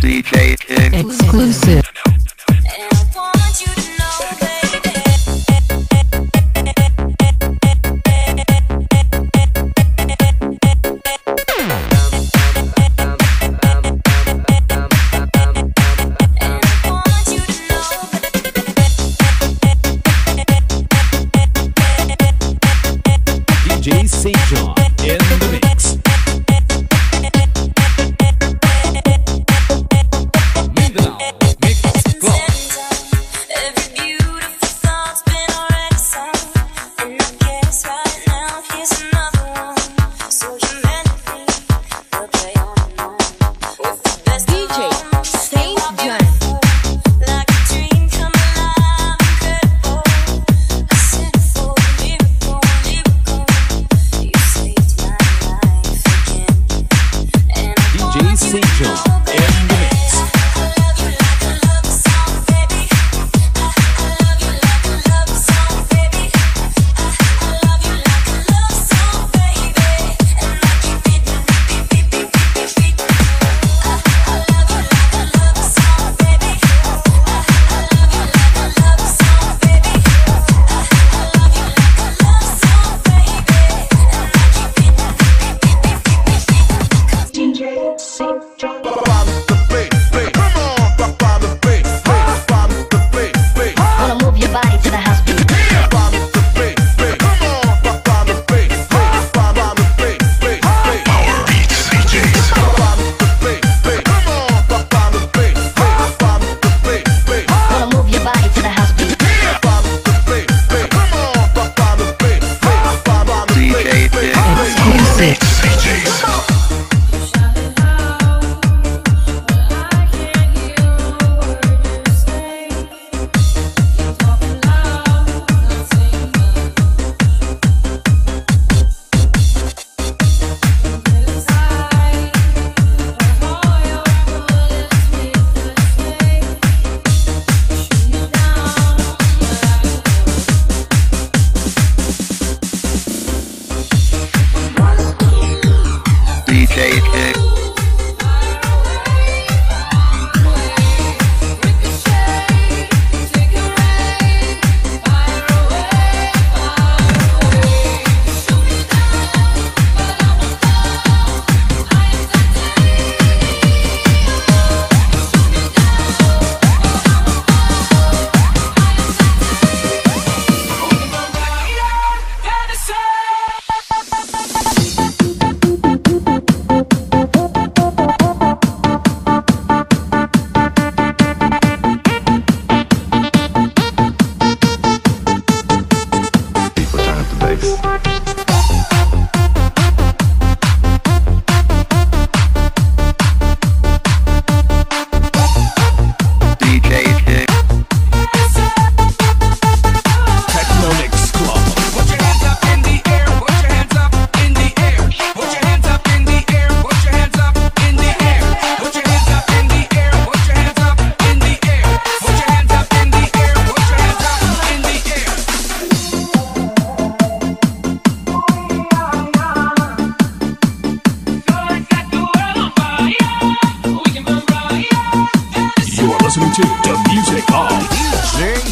DJ King. Exclusive. Syndrome out.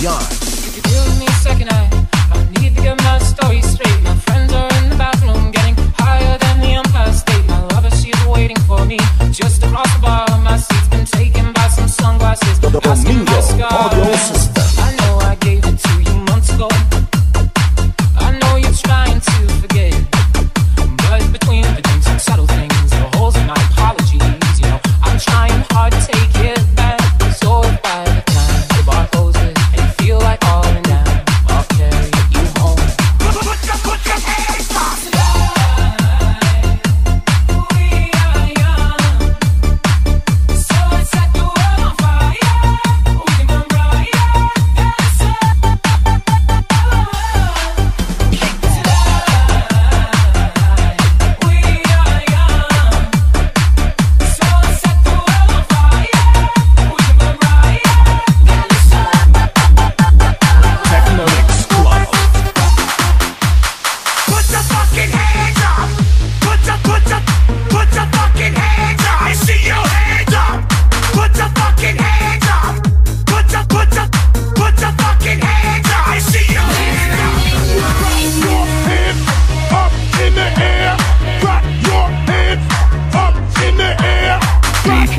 beyond. If you give me second eye, I need to get my story straight. My friends are in the bathroom, getting higher than the Empire State. My lover, she's waiting for me just across the bar. My seat's been taken by some sunglasses. Domingo, the system.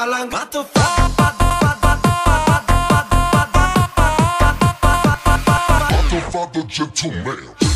Alan Got the fuck the gentleman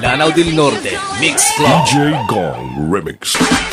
La Nau del Norte, Mix Club. DJ Gong Remix.